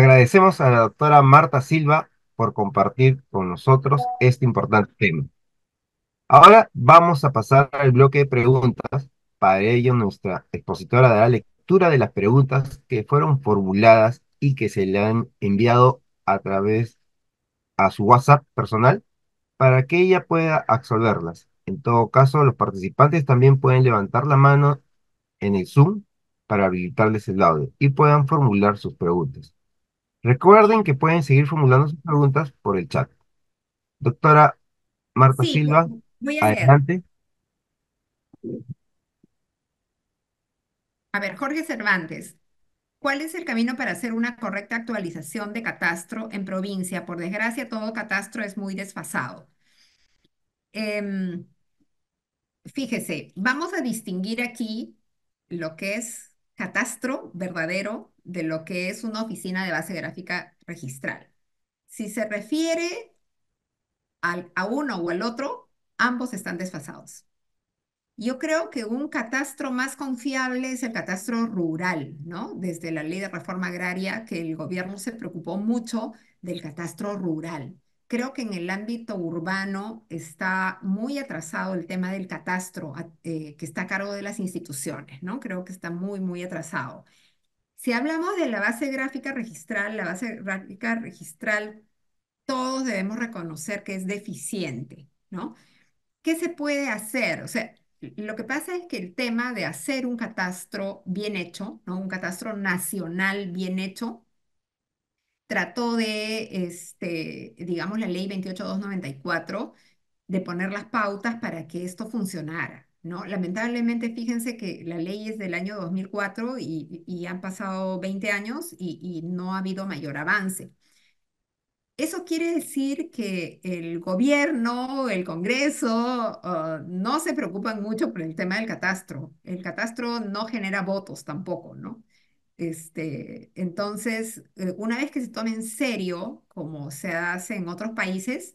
Agradecemos a la doctora Marta Silva por compartir con nosotros este importante tema. Ahora vamos a pasar al bloque de preguntas. Para ello, nuestra expositora dará lectura de las preguntas que fueron formuladas y que se le han enviado a través a su WhatsApp personal para que ella pueda absolverlas. En todo caso, los participantes también pueden levantar la mano en el Zoom para habilitarles el audio y puedan formular sus preguntas. Recuerden que pueden seguir formulando sus preguntas por el chat. Doctora Marta Sí, Silva, voy a leer. adelante. A ver, Jorge Cervantes, ¿cuál es el camino para hacer una correcta actualización de catastro en provincia? Por desgracia, todo catastro es muy desfasado. Em, fíjese, vamos a distinguir aquí lo que es catastro verdadero de lo que es una oficina de base gráfica registral. Si se refiere al- a uno o al otro, ambos están desfasados. Yo creo que un catastro más confiable es el catastro rural, ¿no? Desde la ley de reforma agraria, que el gobierno se preocupó mucho del catastro rural. Creo que en el ámbito urbano está muy atrasado el tema del catastro, eh, que está a cargo de las instituciones, ¿no? Creo que está muy, muy atrasado. Si hablamos de la base gráfica registral, la base gráfica registral, todos debemos reconocer que es deficiente, ¿no? ¿Qué se puede hacer? O sea, lo que pasa es que el tema de hacer un catastro bien hecho, ¿no? Un catastro nacional bien hecho, trató de, este, digamos, la ley 28294, de poner las pautas para que esto funcionara, ¿no? Lamentablemente, fíjense que la ley es del año 2004 y, han pasado 20 años y, y no ha habido mayor avance. Eso quiere decir que el gobierno, el Congreso, ah, no se preocupan mucho por el tema del catastro. El catastro no genera votos tampoco, ¿no? Este, entonces, eh, una vez que se tome en serio, como se hace en otros países,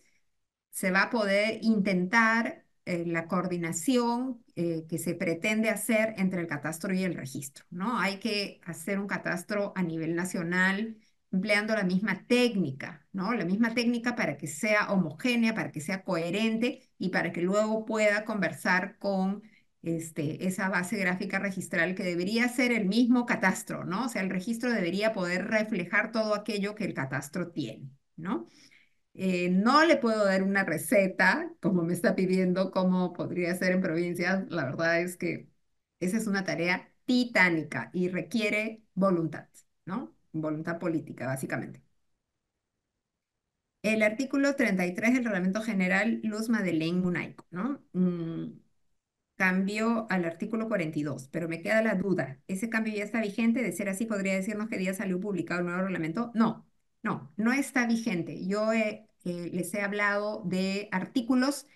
se va a poder intentar eh, la coordinación eh, que se pretende hacer entre el catastro y el registro, ¿no? Hay que hacer un catastro a nivel nacional empleando la misma técnica, ¿no? La misma técnica para que sea homogénea, para que sea coherente y para que luego pueda conversar con este, esa base gráfica registral que debería ser el mismo catastro, ¿no? O sea, el registro debería poder reflejar todo aquello que el catastro tiene, ¿no? Eh, no le puedo dar una receta, como me está pidiendo, cómo podría ser en provincias. La verdad es que esa es una tarea titánica y requiere voluntad, ¿no? Voluntad política, básicamente. El artículo 33 del Reglamento General Luz Madeleine Munaico, ¿no? Mm, cambio al artículo 42, pero me queda la duda. ¿Ese cambio ya está vigente? De ser así, ¿podría decirnos qué día salió publicado el nuevo reglamento? No, no, no está vigente. Yo he, eh, les he hablado de artículos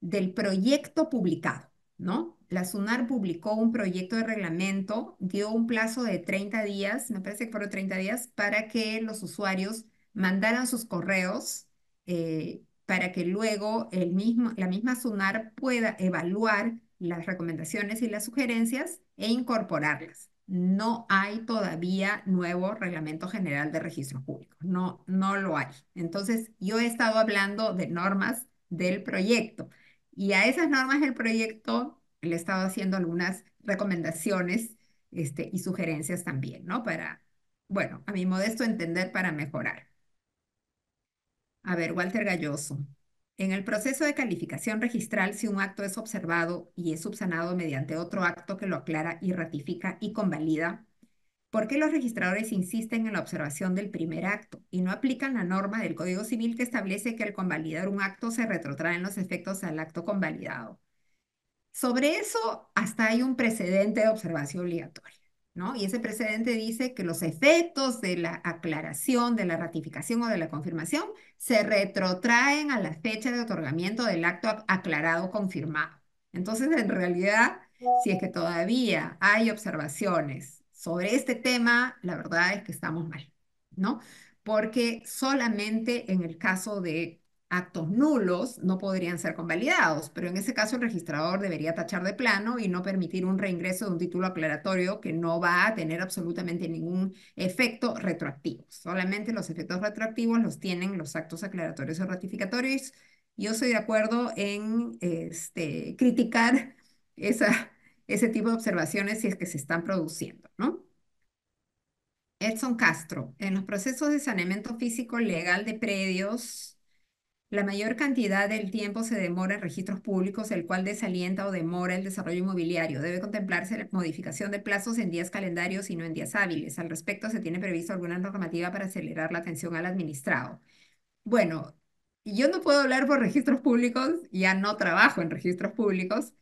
del proyecto publicado, ¿no? La SUNAR publicó un proyecto de reglamento, dio un plazo de 30 días, me parece que fueron 30 días, para que los usuarios mandaran sus correos eh, para que luego el mismo, la misma SUNAR pueda evaluar las recomendaciones y las sugerencias e incorporarlas. No hay todavía nuevo reglamento general de registro público, no, no lo hay. Entonces, yo he estado hablando de normas del proyecto y a esas normas del proyecto le he estado haciendo algunas recomendaciones este, y sugerencias también, ¿no? Para, bueno, a mi modesto entender, para mejorar. A ver, Walter Galloso. En el proceso de calificación registral, si un acto es observado y es subsanado mediante otro acto que lo aclara y ratifica y convalida, ¿por qué los registradores insisten en la observación del primer acto y no aplican la norma del Código Civil que establece que al convalidar un acto se retrotraen los efectos al acto convalidado? Sobre eso, hasta hay un precedente de observación obligatoria. Y ese precedente dice que los efectos de la aclaración, de la ratificación o de la confirmación se retrotraen a la fecha de otorgamiento del acto aclarado confirmado. Entonces, en realidad, si es que todavía hay observaciones sobre este tema, la verdad es que estamos mal, ¿no? Porque solamente en el caso de actos nulos no podrían ser convalidados, pero en ese caso el registrador debería tachar de plano y no permitir un reingreso de un título aclaratorio que no va a tener absolutamente ningún efecto retroactivo. Solamente los efectos retroactivos los tienen los actos aclaratorios o ratificatorios. Yo soy de acuerdo en este, criticar ese tipo de observaciones si es que se están produciendo, ¿no? Edson Castro, en los procesos de saneamiento físico legal de predios, la mayor cantidad del tiempo se demora en registros públicos, el cual desalienta o demora el desarrollo inmobiliario. Debe contemplarse la modificación de plazos en días calendarios y no en días hábiles. Al respecto, ¿se tiene previsto alguna normativa para acelerar la atención al administrado? Bueno, yo no puedo hablar por registros públicos, ya no trabajo en registros públicos.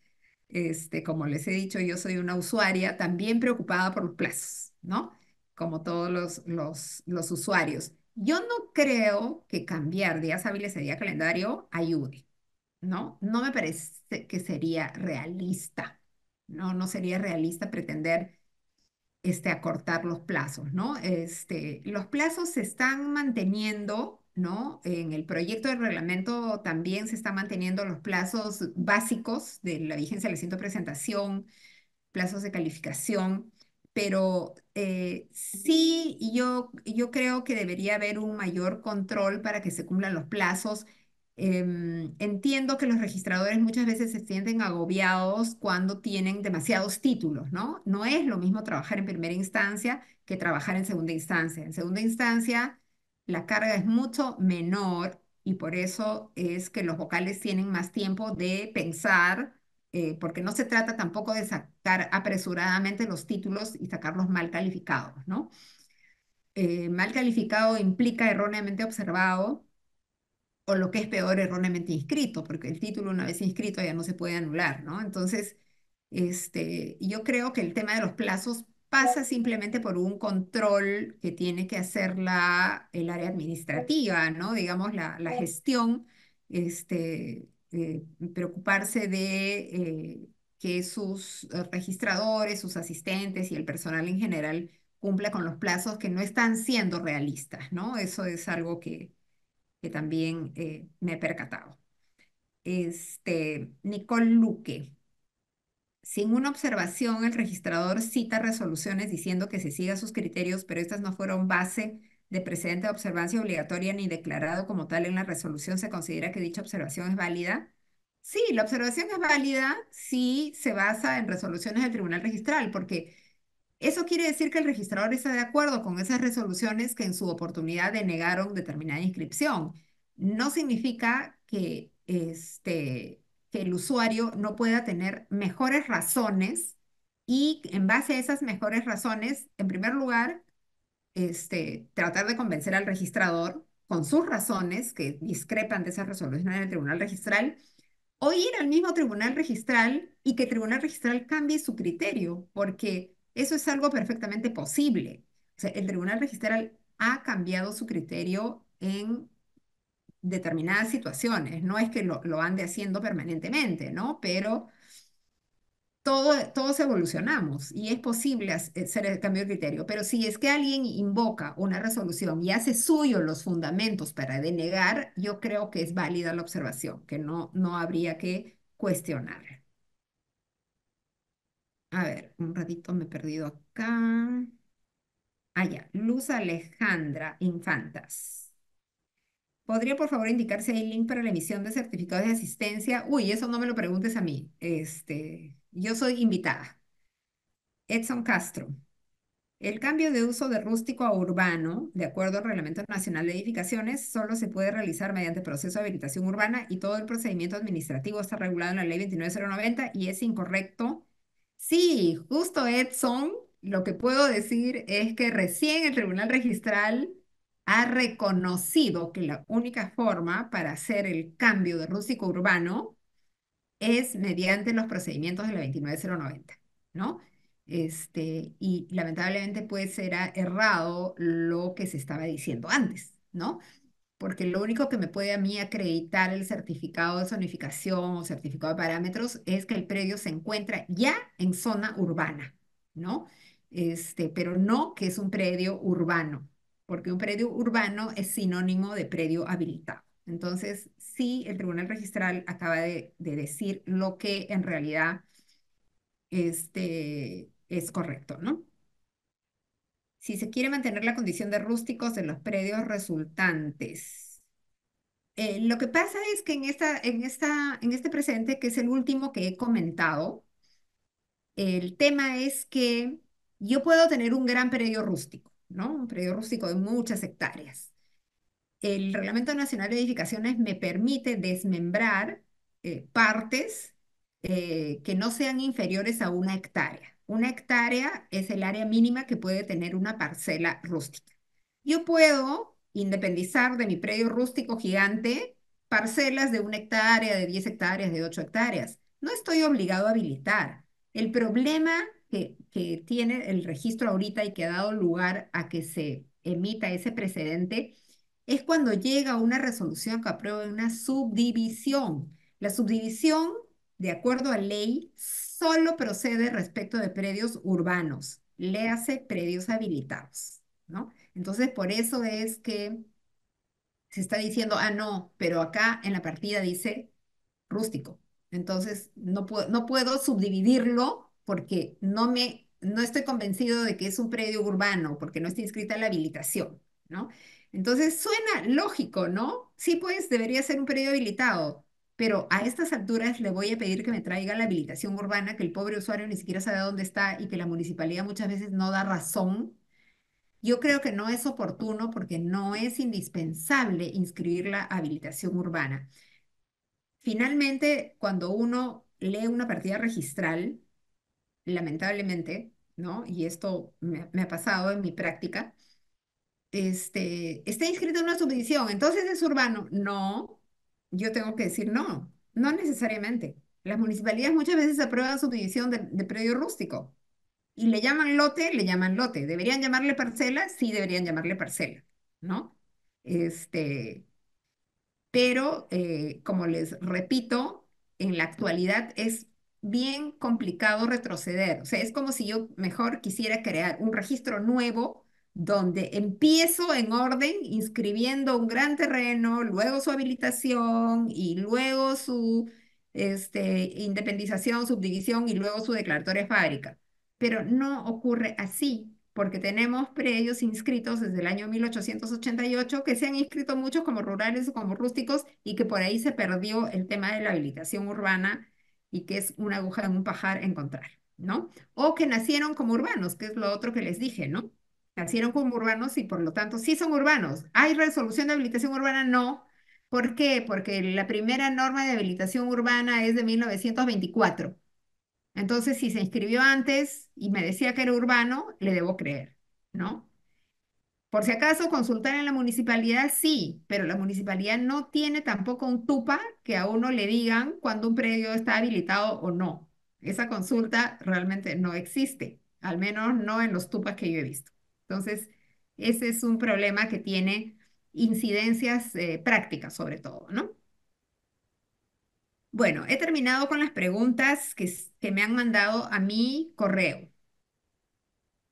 Este, como les he dicho, yo soy una usuaria también preocupada por los plazos, ¿no? Como todos los, los, los usuarios. Yo no creo que cambiar días hábiles a día calendario ayude, ¿no? No me parece que sería realista, ¿no? No sería realista pretender este, acortar los plazos, ¿no? Este, los plazos se están manteniendo, ¿no? En el proyecto de reglamento también se están manteniendo los plazos básicos de la vigencia del asiento de presentación, plazos de calificación, pero eh, sí yo, yo creo que debería haber un mayor control para que se cumplan los plazos. Em, entiendo que los registradores muchas veces se sienten agobiados cuando tienen demasiados títulos, ¿no? No es lo mismo trabajar en primera instancia que trabajar en segunda instancia. En segunda instancia, la carga es mucho menor y por eso es que los vocales tienen más tiempo de pensar eh, porque no se trata tampoco de sacar apresuradamente los títulos y sacarlos mal calificados, ¿no? Eh, mal calificado implica erróneamente observado o lo que es peor, erróneamente inscrito, porque el título una vez inscrito ya no se puede anular, ¿no? Entonces, este, yo creo que el tema de los plazos pasa simplemente por un control que tiene que hacer la, el área administrativa, ¿no? Digamos, la, la gestión, este, eh, preocuparse de eh, que sus eh, registradores, sus asistentes y el personal en general cumpla con los plazos que no están siendo realistas, ¿no? Eso es algo que, que también me he percatado. Este, Nicole Luque. Sin una observación, el registrador cita resoluciones diciendo que se siga sus criterios, pero estas no fueron base de precedente de observancia obligatoria ni declarado como tal en la resolución, ¿se considera que dicha observación es válida? Sí, la observación es válida si se basa en resoluciones del Tribunal Registral, porque eso quiere decir que el registrador está de acuerdo con esas resoluciones que en su oportunidad denegaron determinada inscripción. No significa que, este, que el usuario no pueda tener mejores razones y en base a esas mejores razones, en primer lugar, este, tratar de convencer al registrador con sus razones que discrepan de esas resoluciones del tribunal registral, o ir al mismo tribunal registral y que el tribunal registral cambie su criterio, porque eso es algo perfectamente posible. O sea, el tribunal registral ha cambiado su criterio en determinadas situaciones. No es que lo, lo ande haciendo permanentemente, ¿no? Pero todos evolucionamos y es posible hacer el cambio de criterio, pero si es que alguien invoca una resolución y hace suyo los fundamentos para denegar, yo creo que es válida la observación, que no, no habría que cuestionar. A ver, un ratito me he perdido acá. Ah, ya, Luz Alejandra Infantas. ¿Podría por favor indicar si hay link para la emisión de certificados de asistencia? Uy, eso no me lo preguntes a mí. Este, yo soy invitada. Edson Castro. El cambio de uso de rústico a urbano, de acuerdo al Reglamento Nacional de Edificaciones, solo se puede realizar mediante proceso de habilitación urbana y todo el procedimiento administrativo está regulado en la Ley 29090 y es incorrecto. Sí, justo Edson, lo que puedo decir es que recién el Tribunal Registral ha reconocido que la única forma para hacer el cambio de rústico urbano es mediante los procedimientos de la 29090, ¿no? Este, y lamentablemente puede ser errado lo que se estaba diciendo antes, ¿no? Porque lo único que me puede a mí acreditar el certificado de zonificación o certificado de parámetros es que el predio se encuentra ya en zona urbana, ¿no? Este, pero no que es un predio urbano, porque un predio urbano es sinónimo de predio habilitado, Entonces, sí, el Tribunal Registral acaba de, de decir lo que en realidad este, es correcto, ¿no? Si se quiere mantener la condición de rústicos de los predios resultantes. Eh, lo que pasa es que en esta, en esta, en este presente, que es el último que he comentado, el tema es que yo puedo tener un gran predio rústico, ¿no? Un predio rústico de muchas hectáreas. El Reglamento Nacional de Edificaciones me permite desmembrar eh, partes eh, que no sean inferiores a una hectárea. Una hectárea es el área mínima que puede tener una parcela rústica. Yo puedo independizar de mi predio rústico gigante parcelas de una hectárea, de 10 hectáreas, de 8 hectáreas. No estoy obligado a habilitar. El problema que, que tiene el registro ahorita y que ha dado lugar a que se emita ese precedente es cuando llega una resolución que aprueba una subdivisión. La subdivisión, de acuerdo a ley, solo procede respecto de predios urbanos, léase predios habilitados, ¿no? Entonces, por eso es que se está diciendo, ah, no, pero acá en la partida dice rústico. Entonces, no puedo, subdividirlo porque no me, no estoy convencido de que es un predio urbano, porque no está inscrita la habilitación, ¿no? Entonces, suena lógico, ¿no? Sí, pues debería ser un predio habilitado, pero a estas alturas le voy a pedir que me traiga la habilitación urbana, que el pobre usuario ni siquiera sabe dónde está y que la municipalidad muchas veces no da razón. Yo creo que no es oportuno porque no es indispensable inscribir la habilitación urbana. Finalmente, cuando uno lee una partida registral, lamentablemente, ¿no? Y esto me, me ha pasado en mi práctica, este, está inscrito en una subdivisión, entonces es urbano. No, yo tengo que decir no, no necesariamente. Las municipalidades muchas veces aprueban subdivisión de, de predio rústico y le llaman lote, le llaman lote. ¿Deberían llamarle parcela? Sí, deberían llamarle parcela, ¿no? Este, pero eh, como les repito, en la actualidad es bien complicado retroceder. O sea, es como si yo mejor quisiera crear un registro nuevo donde empiezo en orden inscribiendo un gran terreno, luego su habilitación y luego su este, independización, subdivisión y luego su declaratoria de fábrica. Pero no ocurre así, porque tenemos predios inscritos desde el año 1888 que se han inscrito muchos como rurales o como rústicos y que por ahí se perdió el tema de la habilitación urbana y que es una aguja en un pajar encontrar, ¿no? O que nacieron como urbanos, que es lo otro que les dije, ¿no? Nacieron como urbanos y por lo tanto sí son urbanos. ¿Hay resolución de habilitación urbana? No. ¿Por qué? Porque la primera norma de habilitación urbana es de 1924. Entonces, si se inscribió antes y me decía que era urbano, le debo creer, ¿no? Por si acaso, consultar en la municipalidad, sí, pero la municipalidad no tiene tampoco un TUPA que a uno le digan cuando un predio está habilitado o no. Esa consulta realmente no existe, al menos no en los TUPAs que yo he visto. Entonces, ese es un problema que tiene incidencias eh, prácticas sobre todo, ¿no? Bueno, he terminado con las preguntas que, que me han mandado a mi correo,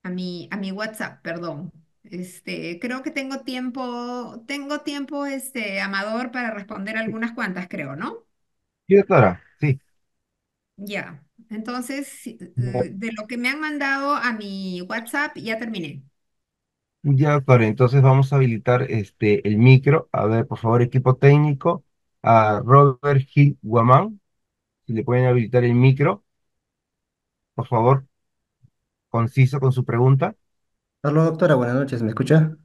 a mi, a mi WhatsApp, perdón. Este, creo que tengo tiempo, tengo tiempo, este, Amador, para responder algunas cuantas, creo, ¿no? Sí, doctora, sí. Ya. Entonces, eh, de lo que me han mandado a mi WhatsApp, ya terminé. Ya, doctor, entonces vamos a habilitar este, el micro. A ver, por favor, equipo técnico, a Robert Gil Guamán, si le pueden habilitar el micro, por favor, conciso con su pregunta. Hola doctora, buenas noches, ¿me escucha?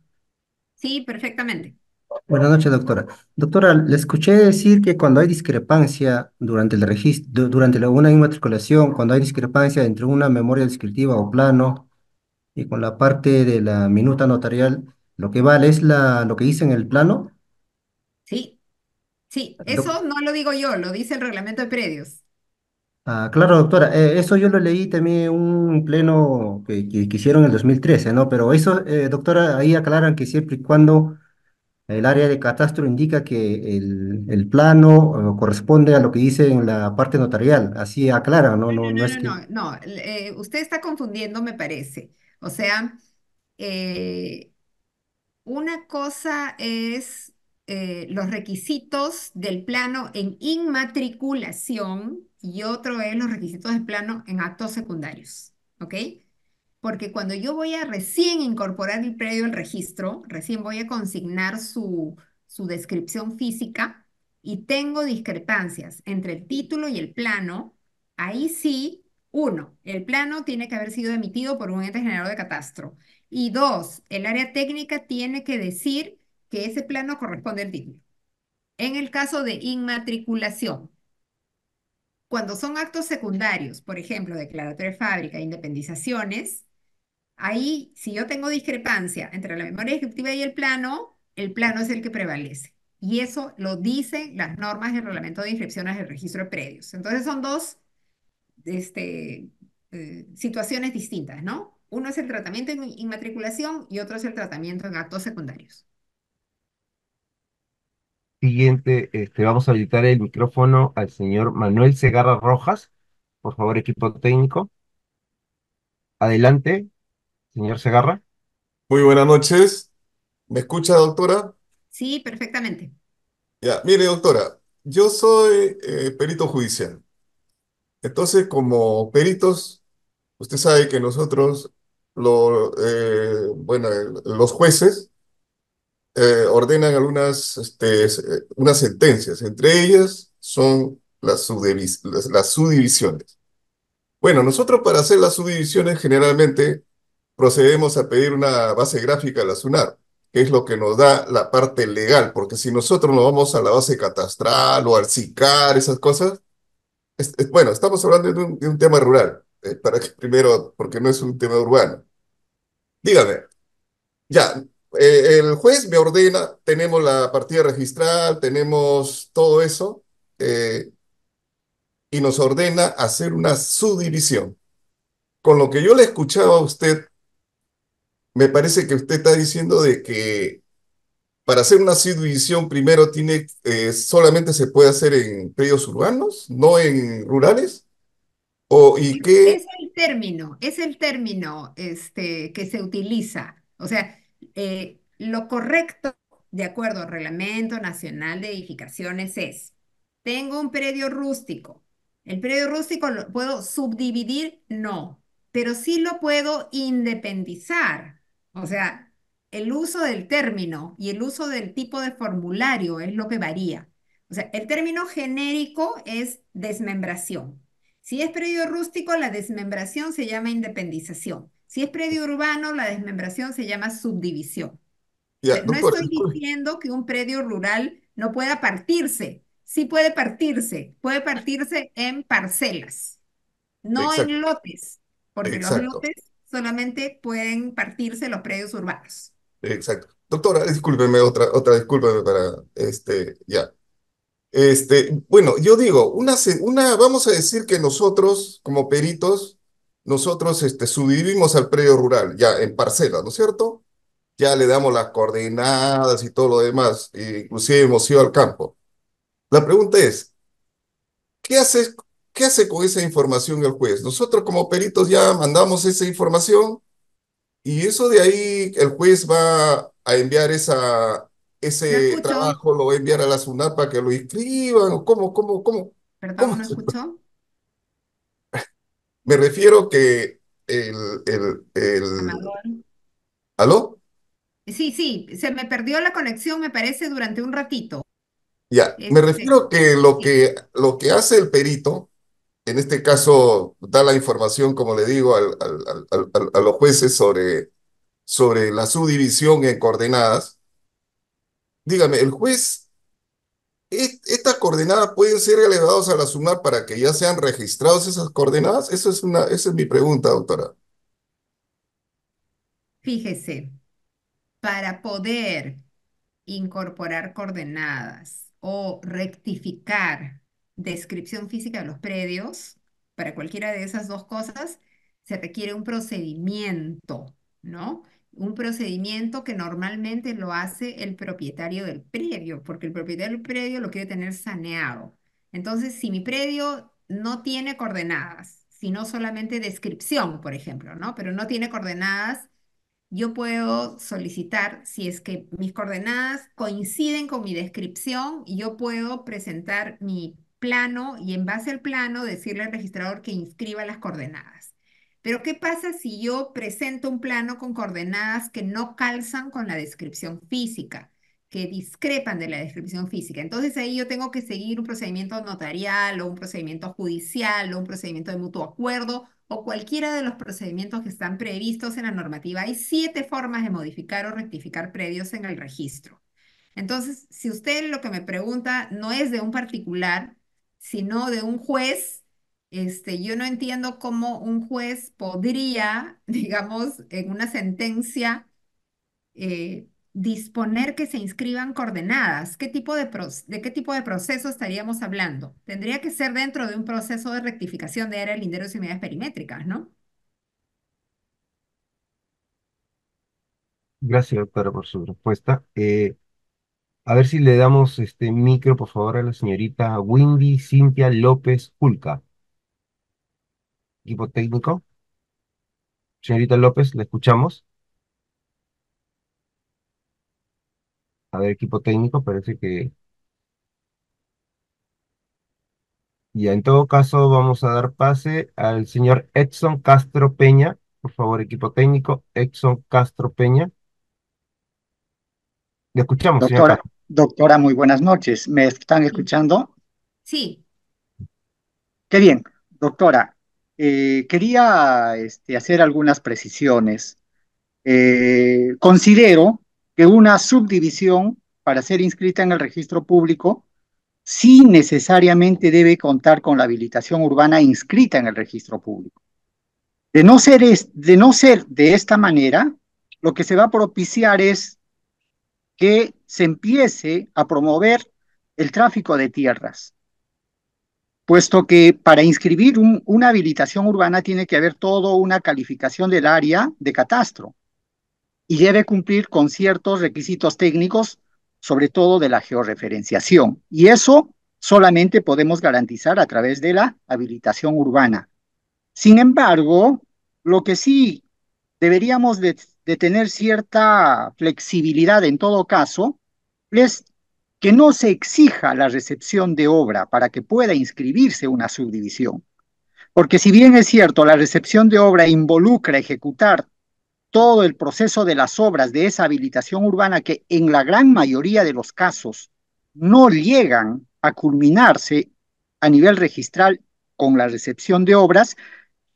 Sí, perfectamente. Buenas noches, doctora. Doctora, le escuché decir que cuando hay discrepancia durante el registro, durante la- una inmatriculación, cuando hay discrepancia entre una memoria descriptiva o plano y con la parte de la minuta notarial, lo que vale es la, lo que dice en el plano. Sí, sí, eso no lo digo yo, lo dice el reglamento de predios. ah, claro, doctora, eh, eso yo lo leí también en un pleno que, que, que hicieron en el 2013, ¿no? Pero eso, eh, doctora, ahí aclaran que siempre y cuando El área de catastro indica que el, el plano eh, corresponde a lo que dice en la parte notarial. Así aclara, no, no, no No, es no, que. no, no, no, eh, usted está confundiendo, me parece. O sea, eh, una cosa es eh, los requisitos del plano en inmatriculación y otro es los requisitos del plano en actos secundarios, ¿ok? Porque cuando yo voy a recién incorporar el predio al registro, recién voy a consignar su, su descripción física y tengo discrepancias entre el título y el plano, ahí sí, uno, el plano tiene que haber sido emitido por un ente generador de catastro. Y dos, el área técnica tiene que decir que ese plano corresponde al título. En el caso de inmatriculación, cuando son actos secundarios, por ejemplo, declaratoria de fábrica, independizaciones, ahí si yo tengo discrepancia entre la memoria descriptiva y el plano, el plano es el que prevalece. Y eso lo dicen las normas del reglamento de inscripciones del registro de predios. Entonces son dos este, eh, situaciones distintas, ¿no? Uno es el tratamiento en inmatriculación y otro es el tratamiento en actos secundarios. Siguiente, este, vamos a habilitar el micrófono al señor Manuel Segarra Rojas. Por favor, equipo técnico. Adelante, señor Segarra. Muy buenas noches. ¿Me escucha, doctora? Sí, perfectamente. Ya, mire, doctora, yo soy eh, perito judicial. Entonces, como peritos, usted sabe que nosotros, eh, bueno, los jueces eh, ordenan algunas este, unas sentencias. Entre ellas son las subdivisiones. Bueno, nosotros para hacer las subdivisiones generalmente procedemos a pedir una base gráfica a la SUNAR, que es lo que nos da la parte legal, porque si nosotros nos vamos a la base catastral o al SICAR, esas cosas, bueno, estamos hablando de un, tema rural, eh, para que primero, porque no es un tema urbano. Dígame, ya, eh, el juez me ordena, tenemos la partida registral, tenemos todo eso, eh, y nos ordena hacer una subdivisión. Con lo que yo le escuchaba a usted, me parece que usted está diciendo de que para hacer una subdivisión primero tiene, eh, solamente se puede hacer en predios urbanos, no en rurales. O, ¿y qué? Es el término, es el término este, que se utiliza. O sea, eh, lo correcto, de acuerdo al Reglamento Nacional de Edificaciones, es, tengo un predio rústico. ¿El predio rústico lo puedo subdividir? No, pero sí lo puedo independizar. O sea, el uso del término y el uso del tipo de formulario es lo que varía. O sea, el término genérico es desmembración. Si es predio rústico, la desmembración se llama independización. Si es predio urbano, la desmembración se llama subdivisión. no estoy diciendo que un predio rural no pueda partirse. Sí puede partirse. Puede partirse en parcelas, no en lotes, porque los lotes solamente pueden partirse los predios urbanos. Exacto. Doctora, discúlpeme, otra, otra discúlpeme para, este, ya. Este, bueno, yo digo, una, una, vamos a decir que nosotros, como peritos, nosotros este, subdividimos al predio rural, ya en parcelas, ¿no es cierto? Ya le damos las coordenadas y todo lo demás, e inclusive hemos ido al campo. La pregunta es, ¿qué hace, qué hace con esa información el juez? Nosotros como peritos ya mandamos esa información y eso de ahí el juez va a enviar esa, ese trabajo, lo va a enviar a la SUNAT para que lo inscriban, o cómo, cómo, cómo. Perdón, ¿no escuchó? Me refiero que el, el, el... ¿Aló? Sí, sí, se me perdió la conexión, me parece, durante un ratito. Ya, me este, refiero que lo que lo que hace el perito, en este caso, da la información, como le digo, al, a los jueces sobre, sobre la subdivisión en coordenadas. Dígame, el juez, ¿estas coordenadas pueden ser elevadas a la SUNAT para que ya sean registradas esas coordenadas? Es, una, esa es mi pregunta, doctora. Fíjese, para poder incorporar coordenadas o rectificar descripción física de los predios, para cualquiera de esas dos cosas, se requiere un procedimiento, ¿no? Un procedimiento que normalmente lo hace el propietario del predio, porque el propietario del predio lo quiere tener saneado. Entonces, si mi predio no tiene coordenadas, sino solamente descripción, por ejemplo, ¿no? Pero no tiene coordenadas, yo puedo solicitar, si es que mis coordenadas coinciden con mi descripción, yo puedo presentar mi plano y en base al plano decirle al registrador que inscriba las coordenadas. Pero ¿qué pasa si yo presento un plano con coordenadas que no calzan con la descripción física? que discrepan de la descripción física. Entonces ahí yo tengo que seguir un procedimiento notarial o un procedimiento judicial o un procedimiento de mutuo acuerdo o cualquiera de los procedimientos que están previstos en la normativa. Hay siete formas de modificar o rectificar predios en el registro. Entonces, si usted lo que me pregunta no es de un particular, sino de un juez, este, yo no entiendo cómo un juez podría, digamos, en una sentencia, eh, disponer que se inscriban coordenadas. ¿Qué tipo de, de qué tipo de proceso estaríamos hablando? Tendría que ser dentro de un proceso de rectificación de área linderos y medidas perimétricas, ¿no? Gracias, doctora, por su respuesta. Eh, a ver si le damos este micro, por favor, a la señorita Windy Cintia López Julca. Equipo técnico. Señorita López, ¿la escuchamos? A ver, equipo técnico, parece que... Ya, en todo caso, vamos a dar pase al señor Edson Castro Peña. Por favor, equipo técnico, Edson Castro Peña. Le escuchamos, señor Doctora, Castro. Doctora, muy buenas noches. ¿Me están escuchando? Sí, Qué bien. Doctora, eh, quería este, hacer algunas precisiones. Eh, considero que una subdivisión para ser inscrita en el registro público sí necesariamente debe contar con la habilitación urbana inscrita en el registro público. De no ser, es- de no ser de esta manera, lo que se va a propiciar es que se empiece a promover el tráfico de tierras, puesto que para inscribir un- una habilitación urbana tiene que haber toda una calificación del área de catastro y debe cumplir con ciertos requisitos técnicos, sobre todo de la georreferenciación. Y eso solamente podemos garantizar a través de la habilitación urbana. Sin embargo, lo que sí deberíamos de, de tener cierta flexibilidad en todo caso es que no se exija la recepción de obra para que pueda inscribirse una subdivisión. Porque si bien es cierto, la recepción de obra involucra ejecutar todo el proceso de las obras de esa habilitación urbana que en la gran mayoría de los casos no llegan a culminarse a nivel registral con la recepción de obras,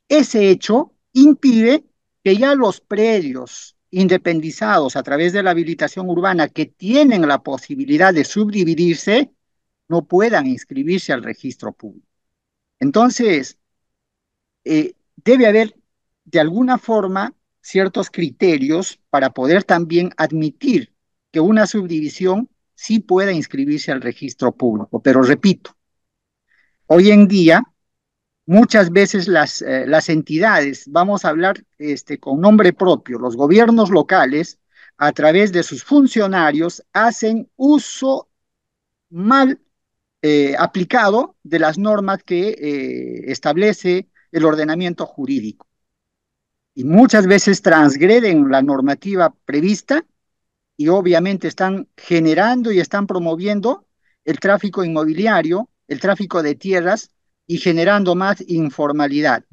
ese hecho impide que ya los predios independizados a través de la habilitación urbana que tienen la posibilidad de subdividirse no puedan inscribirse al registro público. Entonces, eh, debe haber de alguna forma ciertos criterios para poder también admitir que una subdivisión sí pueda inscribirse al registro público. Pero repito, hoy en día muchas veces las, eh, las entidades, vamos a hablar este, con nombre propio, los gobiernos locales, a través de sus funcionarios, hacen uso mal eh, aplicado de las normas que eh, establece el ordenamiento jurídico. Y muchas veces transgreden la normativa prevista y obviamente están generando y están promoviendo el tráfico inmobiliario, el tráfico de tierras y generando más informalidad.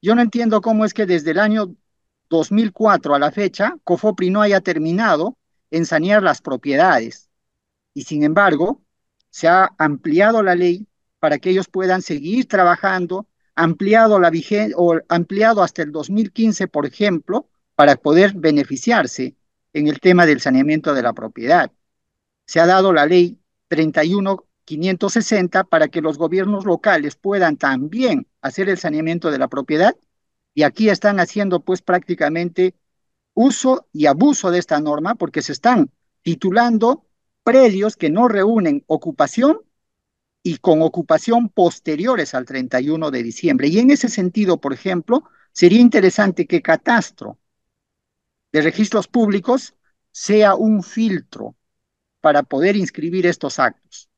Yo no entiendo cómo es que desde el año 2004 a la fecha, COFOPRI no haya terminado en sanear las propiedades. Y sin embargo, se ha ampliado la ley para que ellos puedan seguir trabajando, ampliado la vigencia o ampliado hasta el 2015, por ejemplo, para poder beneficiarse en el tema del saneamiento de la propiedad. Se ha dado la ley 31560 para que los gobiernos locales puedan también hacer el saneamiento de la propiedad y aquí están haciendo pues prácticamente uso y abuso de esta norma porque se están titulando predios que no reúnen ocupación y con ocupación posteriores al 31 de diciembre. Y en ese sentido, por ejemplo, sería interesante que Catastro de Registros Públicos sea un filtro para poder inscribir estos actos.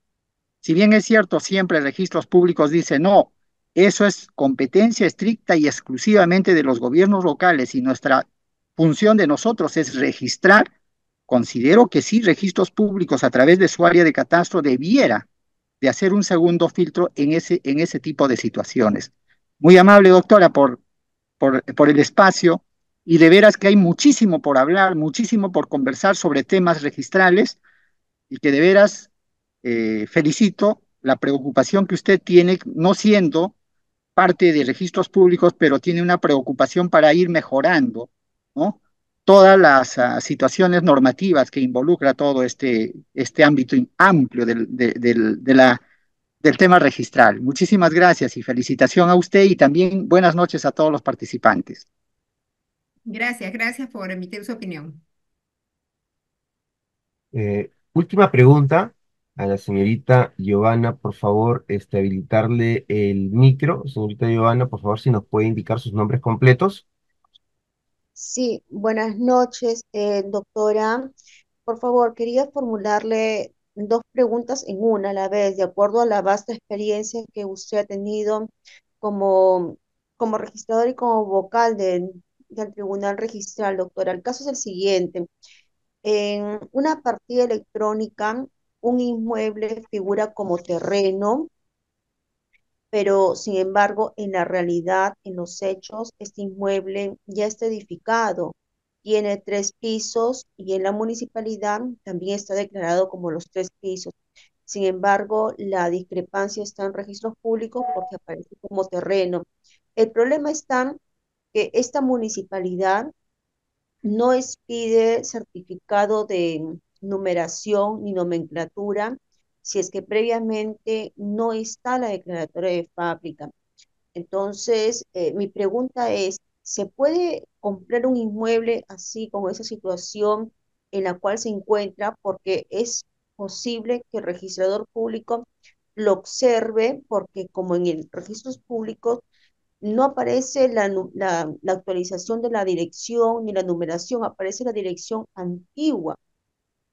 Si bien es cierto, siempre Registros Públicos dice, no, eso es competencia estricta y exclusivamente de los gobiernos locales y nuestra función de nosotros es registrar, considero que sí, registros públicos a través de su área de catastro debiera de hacer un segundo filtro en ese, en ese tipo de situaciones. Muy amable, doctora, por, por, por el espacio y de veras que hay muchísimo por hablar, muchísimo por conversar sobre temas registrales y que de veras eh, felicito la preocupación que usted tiene, no siendo parte de registros públicos, pero tiene una preocupación para ir mejorando, ¿no? Todas las uh, situaciones normativas que involucra todo este, este ámbito amplio del, de, del, de la, del tema registral. Muchísimas gracias y felicitación a usted y también buenas noches a todos los participantes. Gracias, gracias por emitir su opinión. Eh, última pregunta a la señorita Giovanna, por favor, este, habilitarle el micro. Señorita Giovanna, por favor, si nos puede indicar sus nombres completos. Sí, buenas noches, eh, doctora. Por favor, quería formularle dos preguntas en una a la vez, de acuerdo a la vasta experiencia que usted ha tenido como, como registrador y como vocal de, del Tribunal Registral, doctora. El caso es el siguiente. En una partida electrónica, un inmueble figura como terreno, pero sin embargo, en la realidad, en los hechos, este inmueble ya está edificado, tiene tres pisos y en la municipalidad también está declarado como los tres pisos. Sin embargo, la discrepancia está en registros públicos porque aparece como terreno. El problema está que esta municipalidad no expide certificado de numeración ni nomenclatura si es que previamente no está la declaratoria de fábrica. Entonces, eh, mi pregunta es, ¿se puede comprar un inmueble así con esa situación en la cual se encuentra? Porque es posible que el registrador público lo observe porque como en el registros públicos no aparece la, actualización de la dirección ni la numeración, aparece la dirección antigua.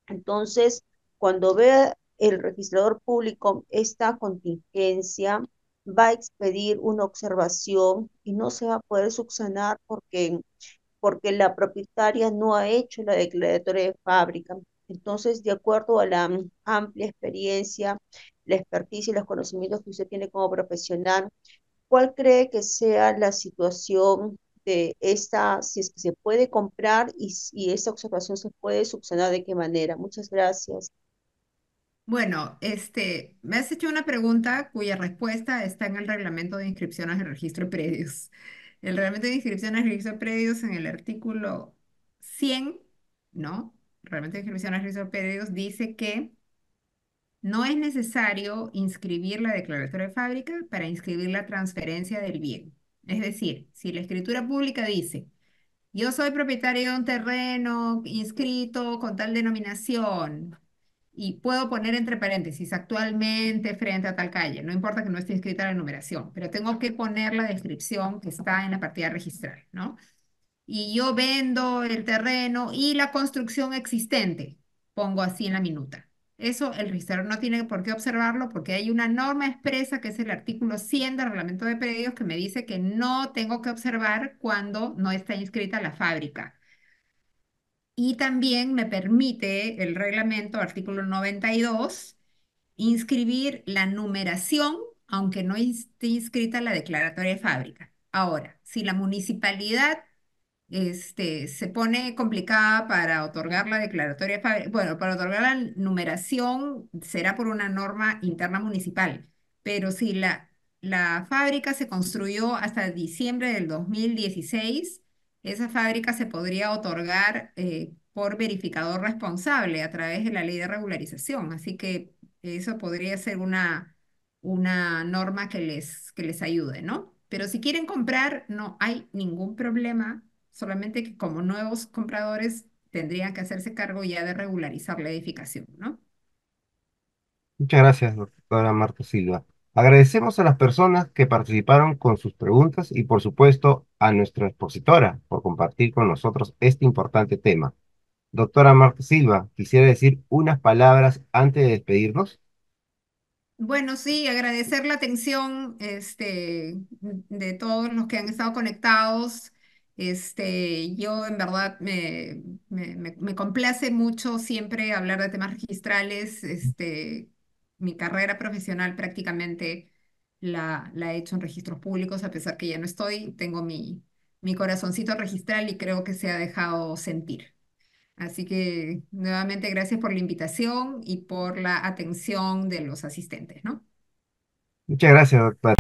Entonces, cuando ve el registrador público esta contingencia, va a expedir una observación y no se va a poder subsanar porque, porque la propietaria no ha hecho la declaratoria de fábrica. Entonces, de acuerdo a la amplia experiencia, la experticia y los conocimientos que usted tiene como profesional, ¿cuál cree que sea la situación esta, si es que se puede comprar y, y esta observación se puede subsanar de qué manera? Muchas gracias. Bueno, este, me has hecho una pregunta cuya respuesta está en el reglamento de inscripciones del registro de predios. El reglamento de inscripciones del registro de predios en el artículo 100, ¿no? El reglamento de inscripciones del registro de predios dice que no es necesario inscribir la declaratoria de fábrica para inscribir la transferencia del bien. Es decir, si la escritura pública dice, yo soy propietario de un terreno inscrito con tal denominación, y puedo poner entre paréntesis actualmente frente a tal calle, no importa que no esté inscrita la numeración, pero tengo que poner la descripción que está en la partida registral, ¿no? Y yo vendo el terreno y la construcción existente, pongo así en la minuta. Eso el registrador no tiene por qué observarlo porque hay una norma expresa que es el artículo 100 del reglamento de predios que me dice que no tengo que observar cuando no está inscrita la fábrica. Y también me permite el reglamento, artículo 92, inscribir la numeración, aunque no esté inscrita la declaratoria de fábrica. Ahora, si la municipalidad este, se pone complicada para otorgar la declaratoria bueno, para otorgar la numeración será por una norma interna municipal, pero si la, la fábrica se construyó hasta diciembre del 2016, esa fábrica se podría otorgar eh, por verificador responsable a través de la ley de regularización. Así que eso podría ser una, una norma que les, que les ayude, ¿no? Pero si quieren comprar, no hay ningún problema, solamente que como nuevos compradores tendrían que hacerse cargo ya de regularizar la edificación, ¿no? Muchas gracias, doctora Marta Silva. Agradecemos a las personas que participaron con sus preguntas y, por supuesto, a nuestra expositora por compartir con nosotros este importante tema. Doctora Marta Silva, quisiera decir unas palabras antes de despedirnos. Bueno, sí, agradecer la atención este, de todos los que han estado conectados. Este, yo en verdad me, me, me- me complace mucho siempre hablar de temas registrales. Este, mi carrera profesional prácticamente la, la he hecho en registros públicos, a pesar que ya no estoy. Tengo mi, mi corazoncito registral y creo que se ha dejado sentir. Así que nuevamente gracias por la invitación y por la atención de los asistentes, ¿no? Muchas gracias, doctora.